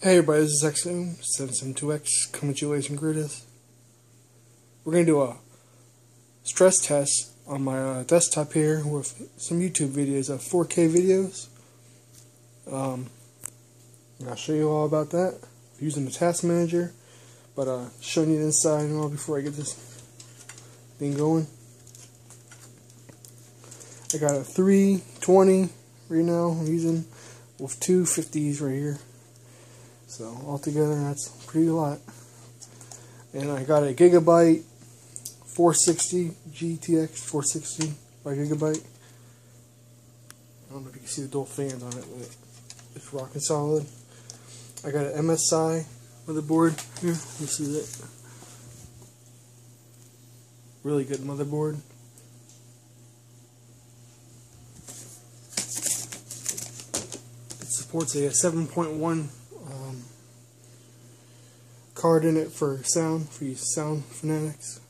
Hey everybody, this is XM772X coming to you ladies and greatest. We're going to do a stress test on my uh, desktop here with some YouTube videos of 4K videos. Um, I'll show you all about that using the task manager, but uh, showing you the inside and all before I get this thing going. I got a 320 right now I'm using with two 50s right here. So altogether, that's pretty lot. And I got a Gigabyte 460 GTX 460 by Gigabyte. I don't know if you can see the dual fans on it, but it's rocking solid. I got an MSI motherboard here. You see that? Really good motherboard. It supports a 7.1 um, card in it for sound, for you sound fanatics.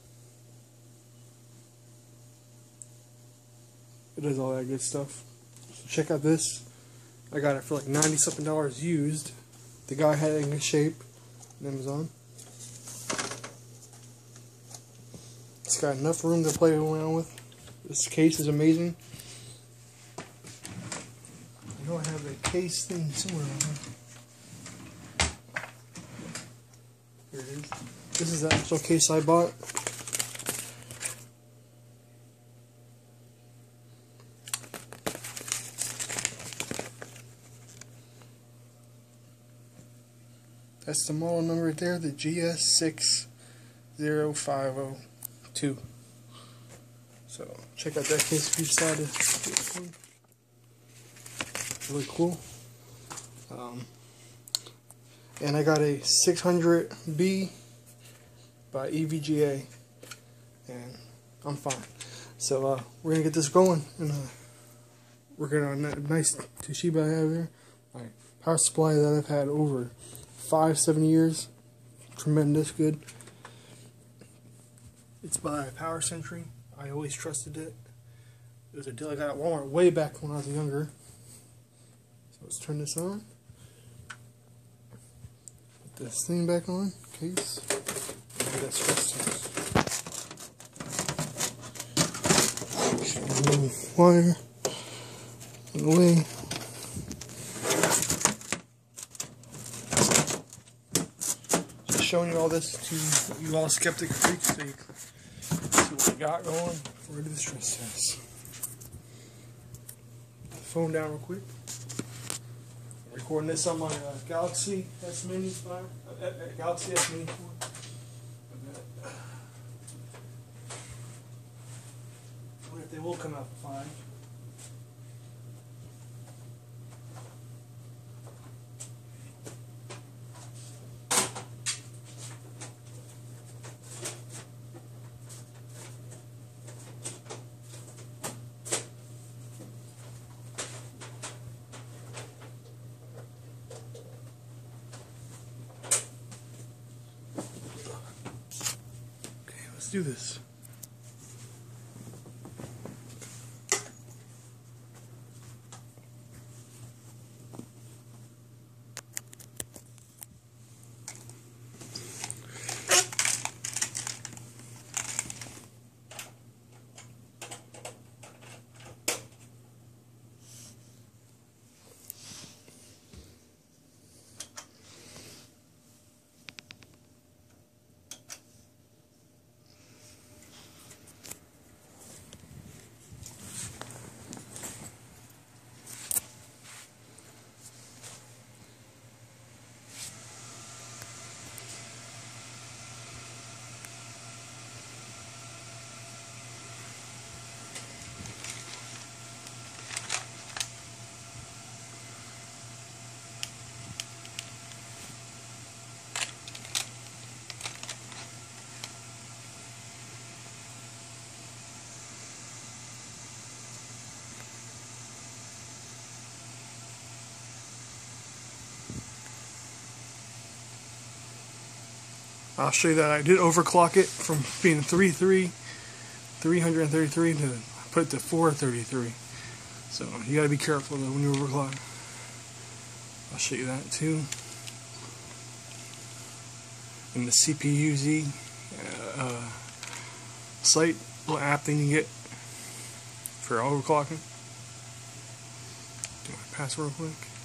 It does all that good stuff. So check out this. I got it for like 90 something dollars used. The guy had it in good shape on Amazon. It's got enough room to play around with. This case is amazing. I know I have a case thing somewhere around here. Here it is. This is the actual case I bought. That's the model number there, the GS60502. So check out that case if you decide to get one. Really cool. Um, and I got a 600B by EVGA and I'm fine. So uh, we're gonna get this going and uh, we're gonna a nice Toshiba I have here. My power supply that I've had over five seven years. Tremendous good. It's by Power Century. I always trusted it. It was a deal I got at Walmart way back when I was younger. So let's turn this on this thing back on, case. Wire. In the way. Just showing you all this to you all skeptic freaks so you see what we got going we do the stress test. phone down real quick recording this on my uh, Galaxy S Mini 5, uh, uh, Galaxy S Mini 4. I if they will come out fine. Let's do this. I'll show you that I did overclock it from being 3.3, 333 to put it to 433. So you gotta be careful though when you overclock. I'll show you that too. in the CPUZ uh, uh, site little app thing you get for overclocking. Do my password real quick.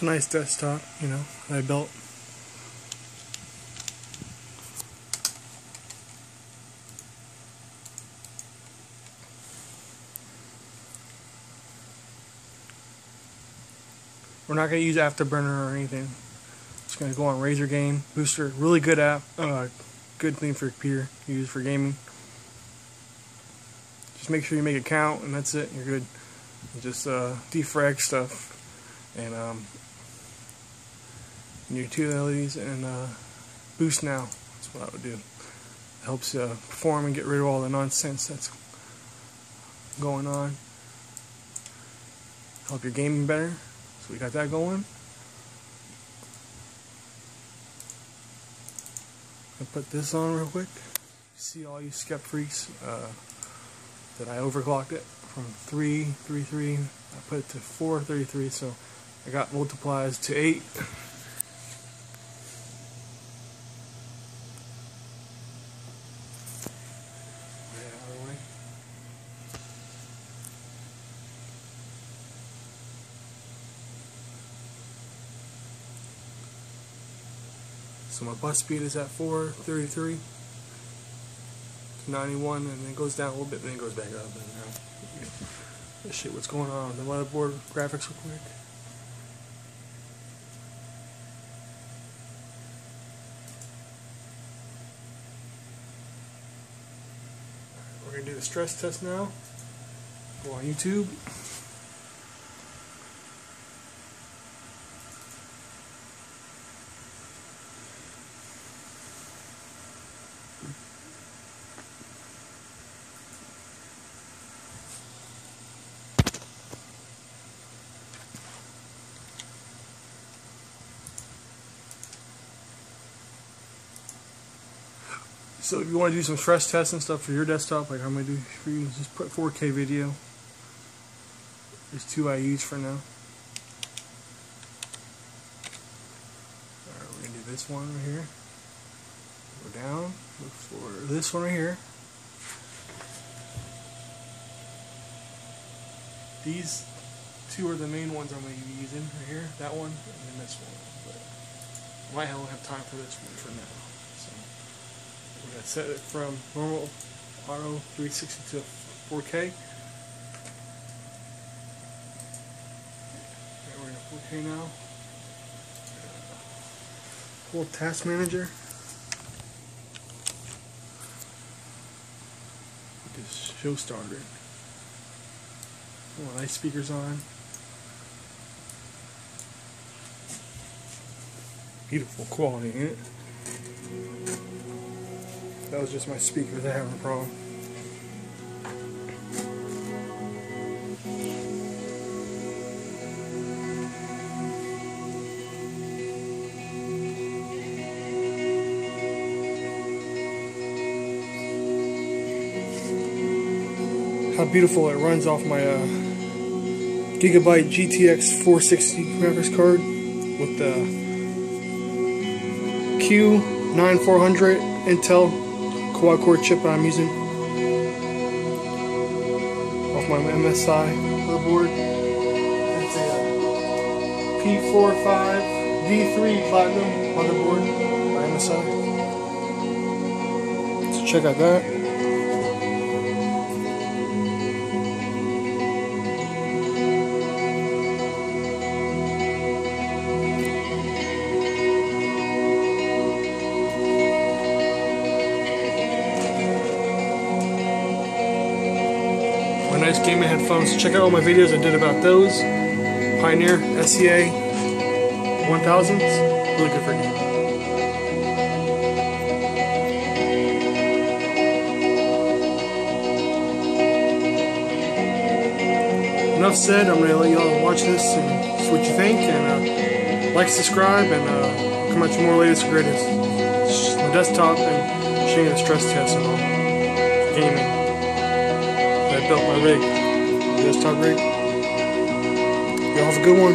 It's a nice desktop, you know, that I built. We're not going to use Afterburner or anything. It's going to go on Razer Game Booster. Really good app. Uh, good thing for computer. Use for gaming. Just make sure you make a count, and that's it. You're good. Just uh, defrag stuff and um, your two utilities and uh, boost now. That's what I would do. It helps uh, perform and get rid of all the nonsense that's going on. Help your gaming better. So we got that going. I put this on real quick. See all you skep freaks uh, that I overclocked it from 333. I put it to 433, so I got multiplies to 8. So my bus speed is at 433 to 91 and then it goes down a little bit then it goes back up and uh, shit what's going on the motherboard graphics real quick. We're gonna do the stress test now. Go on YouTube. So if you want to do some stress tests and stuff for your desktop, like I'm going to do for you, just put 4K video. There's two I use for now. Alright, we're going to do this one right here. Go down, look for this one right here. These two are the main ones I'm going to be using right here. That one and then this one. But I might have time for this one for now. We're going to set it from normal auto 360 to 4K. Okay, we're in 4K now. Pull task manager. This show started. Nice speakers on. Beautiful quality, ain't it? That was just my speakers having a problem. How beautiful it runs off my uh, Gigabyte GTX 460 graphics card with the Q9400 Intel quad core chip I'm using off my MSI motherboard. It's a uh, P45D3 Platinum motherboard by MSI. So check out that. Nice gaming headphones. Check out all my videos I did about those. Pioneer SEA 1000s. Really good for gaming. Enough said, I'm to let y'all watch this and see what you think. And uh, like, subscribe, and uh, come out to more latest and greatest. My desktop and show you the stress test and all. Gaming. Built my rig. Desktop rig. Y'all have a good one.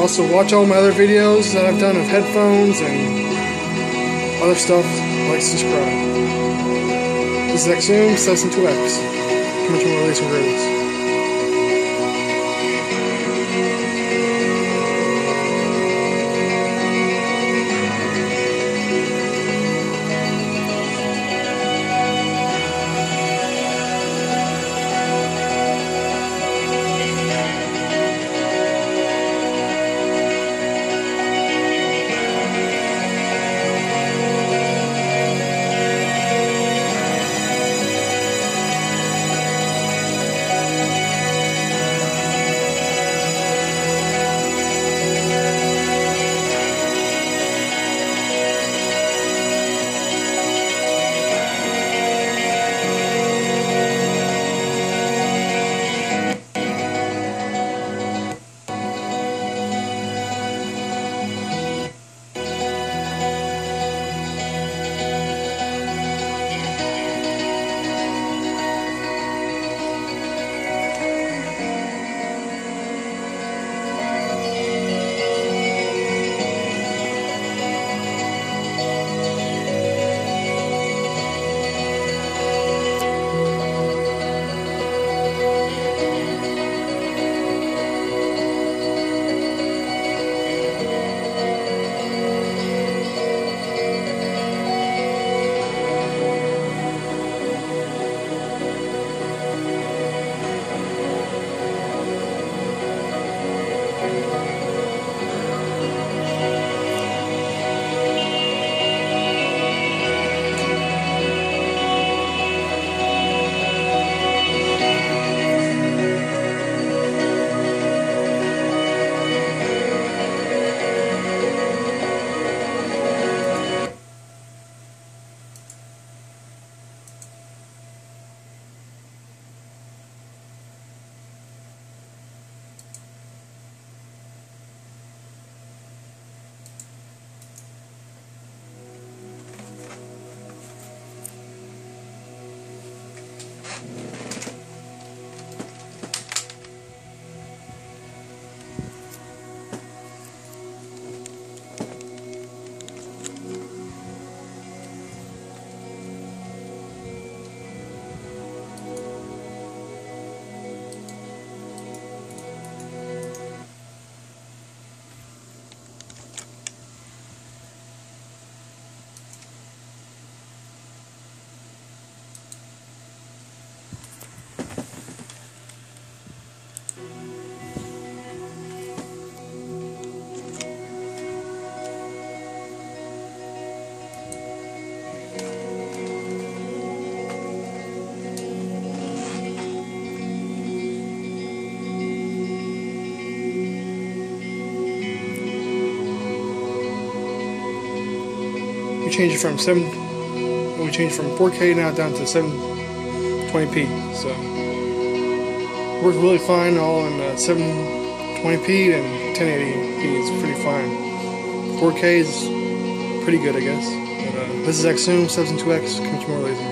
Also, watch all my other videos that I've done of headphones and other stuff. Like, subscribe. This is Xzoom Session 2X. Coming to more release and changed from 7 we changed from 4K now down to 720p so. Works really fine all in uh, 720p and 1080p is pretty fine. 4K is pretty good I guess. But, uh, this is Xzoom 72X come more later